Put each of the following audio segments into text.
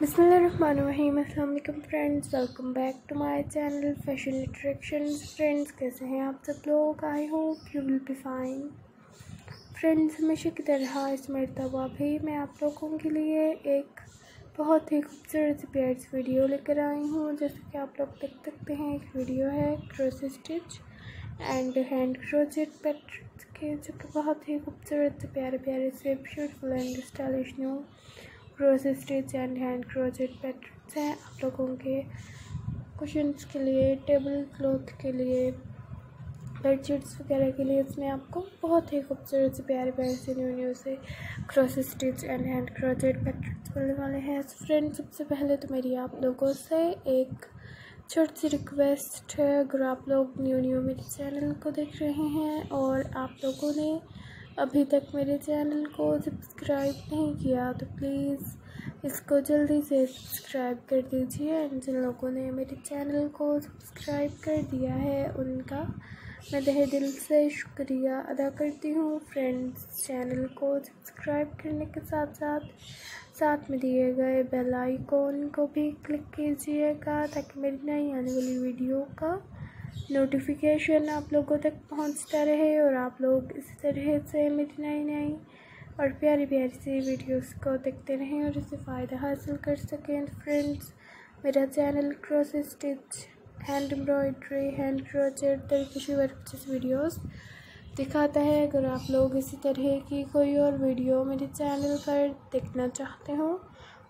वालेकुम friends, welcome back to my channel fashion attractions friends, कैसे हैं आप सब लोग? I hope you will be fine. Friends, हमेशा की तरह इस मरतबा भी मैं आप लोगों के लिए एक बहुत ही खूबसूरत प्यार वीडियो लेकर आई हूँ, जैसे कि आप लोग देख सकते हैं। एक वीडियो है cross stitch and hand crochet pattern के, जो कि बहुत ही खूबसूरत प्यारे प्यारे से, beautiful and stylish new cross stitch and hand crochet patterns हैं। आप लोगों के कुशंस के लिए टेबल क्लॉथ के लिए बेडशीट्स वगैरह के लिए इसमें आपको बहुत ही खूबसूरत से प्यारे प्यारे से न्यू न्यू से cross stitch and hand crochet patterns मिलने वाले हैं। फ्रेंड सबसे पहले तो मेरी आप लोगों से एक छोटी सी रिक्वेस्ट है। अगर आप लोग न्यू न्यू मेरे चैनल को देख रहे हैं और आप लोगों ने अभी तक मेरे चैनल को सब्सक्राइब नहीं किया तो प्लीज़ इसको जल्दी से सब्सक्राइब कर दीजिए। एंड जिन लोगों ने मेरे चैनल को सब्सक्राइब कर दिया है, उनका मैं तहे दिल से शुक्रिया अदा करती हूँ। फ्रेंड्स, चैनल को सब्सक्राइब करने के साथ साथ साथ में दिए गए बेल आइकॉन को भी क्लिक कीजिएगा ताकि मेरी नई आने वाली वीडियो का नोटिफिकेशन आप लोगों तक पहुँचता रहे और आप लोग इसी तरह से मेरी नई नई और प्यारी प्यारी सी वीडियोस को देखते रहें और इससे फ़ायदा हासिल कर सकें। फ्रेंड्स मेरा channel cross stitch hand embroidery hand crochet तरीके वर्क जैसे वीडियोस दिखाता है। अगर आप लोग इसी तरह की कोई और वीडियो मेरे चैनल पर देखना चाहते हो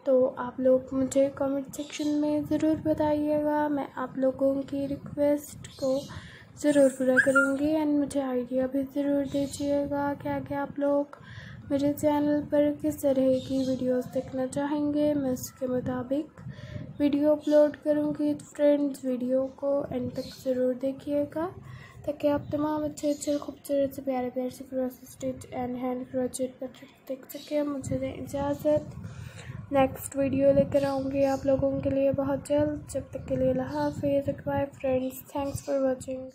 तो आप लोग मुझे कमेंट सेक्शन में ज़रूर बताइएगा। मैं आप लोगों की रिक्वेस्ट को ज़रूर पूरा करूँगी एंड मुझे आइडिया भी ज़रूर दीजिएगा क्या क्या आप लोग मेरे चैनल पर किस तरह की वीडियोस देखना चाहेंगे। मैं उसके मुताबिक वीडियो अपलोड करूँगी। फ्रेंड्स वीडियो को एंड तक ज़रूर देखिएगा ताकि आप तमाम अच्छे अच्छे खूबसूरत, से प्यारे प्यारे से cross stitch and hand crochet पर देख सकें। मुझे दें इजाज़त। नेक्स्ट वीडियो लेकर आऊँगी आप लोगों के लिए बहुत जल्द, जब तक के लिए हाफिज़ bye friends thanks for watching